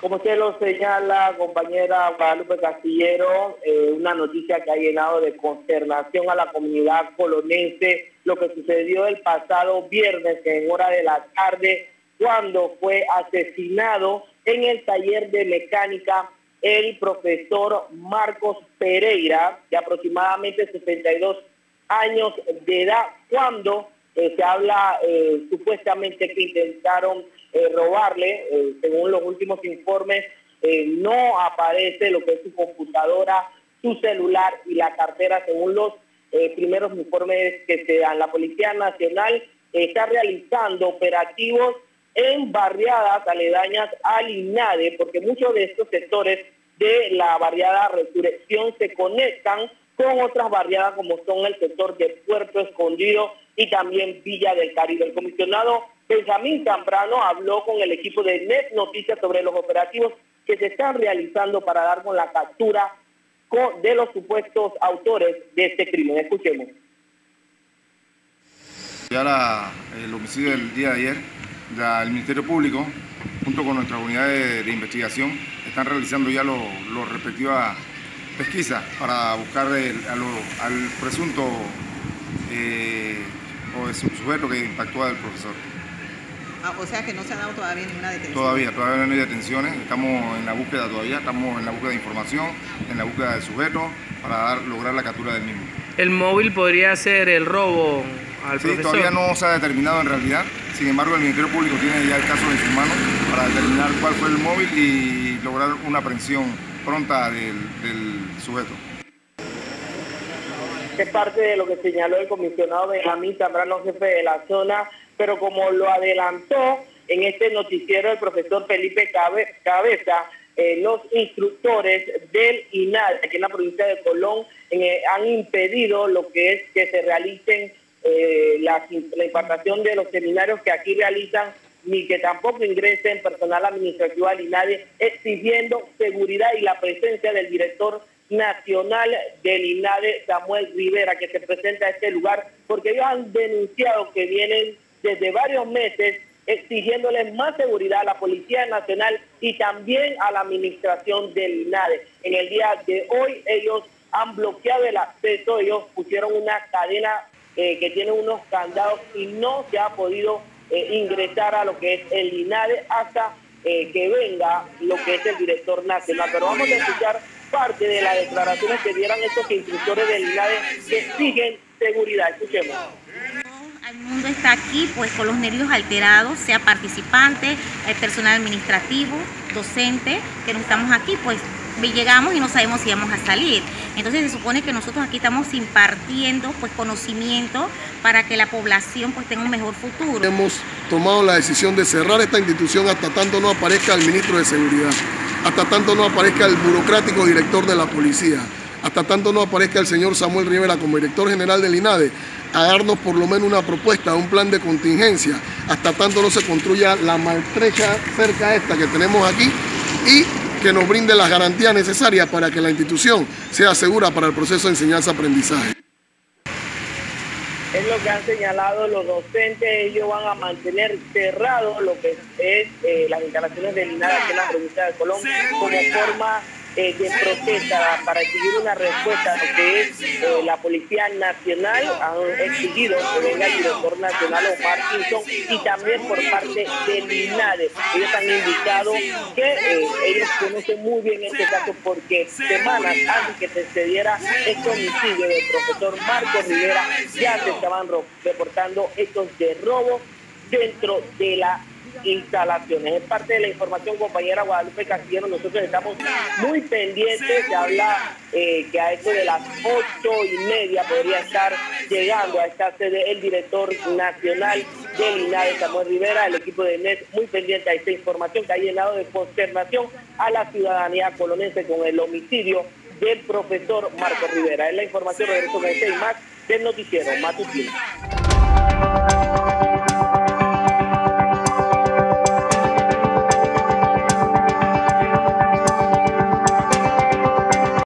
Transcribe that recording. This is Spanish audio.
Como usted lo señala, compañera Guadalupe Castillero, eh, una noticia que ha llenado de consternación a la comunidad colonense, lo que sucedió el pasado viernes en hora de la tarde, cuando fue asesinado en el taller de mecánica el profesor Marcos Pereira, de aproximadamente 62 años de edad, cuando eh, se habla eh, supuestamente que intentaron eh, robarle, según los últimos informes, no aparece lo que es su computadora, su celular y la cartera, según los primeros informes que se dan. La Policía Nacional está realizando operativos en barriadas aledañas al INADE, porque muchos de estos sectores de la barriada Resurrección se conectan con otras barriadas como son el sector de Puerto Escondido y también Villa del Caribe. El comisionado Benjamín Zambrano habló con el equipo de Net Noticias sobre los operativos que se están realizando para dar con la captura de los supuestos autores de este crimen. Escuchemos. Ya el homicidio del día de ayer, el Ministerio Público, junto con nuestra unidad de, investigación, están realizando ya los respectivas pesquisas para buscar al presunto eh, o un sujeto que impactó al profesor. Ah, o sea que no se ha dado todavía ninguna detención. Todavía, todavía no hay detenciones. Estamos en la búsqueda todavía, estamos en la búsqueda de información, en la búsqueda del sujeto para lograr la captura del mismo. ¿El móvil podría ser el robo al sí, todavía no se ha determinado en realidad. Sin embargo, el Ministerio Público tiene ya el caso en sus manos para determinar cuál fue el móvil y lograr una aprehensión pronta del, del sujeto. Es parte de lo que señaló el comisionado Benjamín Zambrano, jefe de la zona, pero como lo adelantó en este noticiero el profesor Felipe Cabeza, eh, los instructores del INAD aquí en la provincia de Colón eh, han impedido lo que es que se realicen eh, la, la de los seminarios que aquí realizan ni que tampoco ingresen personal administrativo al INADE, exigiendo seguridad y la presencia del director nacional del INADE, Samuel Rivera, que se presenta a este lugar, porque ellos han denunciado que vienen desde varios meses exigiéndoles más seguridad a la Policía Nacional y también a la administración del INADE. En el día de hoy ellos han bloqueado el acceso, ellos pusieron una cadena eh, que tiene unos candados y no se ha podido eh, ingresar a lo que es el INADE hasta eh, que venga lo que es el director nacional. Pero vamos a escuchar parte de las declaraciones que dieran estos instructores del INADE que exigen seguridad. Escuchemos. El mundo está aquí pues con los nervios alterados, sea participante, el personal administrativo, docente, que no estamos aquí pues llegamos y no sabemos si vamos a salir. Entonces se supone que nosotros aquí estamos impartiendo pues conocimiento para que la población pues tenga un mejor futuro. Hemos tomado la decisión de cerrar esta institución hasta tanto no aparezca el ministro de Seguridad hasta tanto no aparezca el burocrático director de la policía, hasta tanto no aparezca el señor Samuel Rivera como director general del INADE, a darnos por lo menos una propuesta, un plan de contingencia, hasta tanto no se construya la maltrecha cerca esta que tenemos aquí y que nos brinde las garantías necesarias para que la institución sea segura para el proceso de enseñanza-aprendizaje. Es lo que han señalado los docentes, ellos van a mantener cerrado lo que es eh, las instalaciones del INAD aquí en la provincia de Colombia como forma eh, de protesta para exigir una respuesta lo que es eh, la Policía Nacional. Han exigido que el director nacional Omar Parkinson y también por parte del INADE. Ellos han indicado que eh, ellos conocen muy bien este caso porque semanas antes que se cediera este homicidio del profesor Marco Rivera ya se estaban reportando hechos de robo dentro de la instalaciones. Es parte de la información, compañera Guadalupe Castillero. Nosotros estamos muy pendientes. Se habla eh, que a eso de las ocho y media podría estar llegando a esta sede el director nacional del INADE, Samuel Rivera, el equipo de NET, muy pendiente a esta información que ha llenado de consternación a la ciudadanía colonense con el homicidio del profesor Marco Rivera. Es la información, regreso con este y más del noticiero matutino.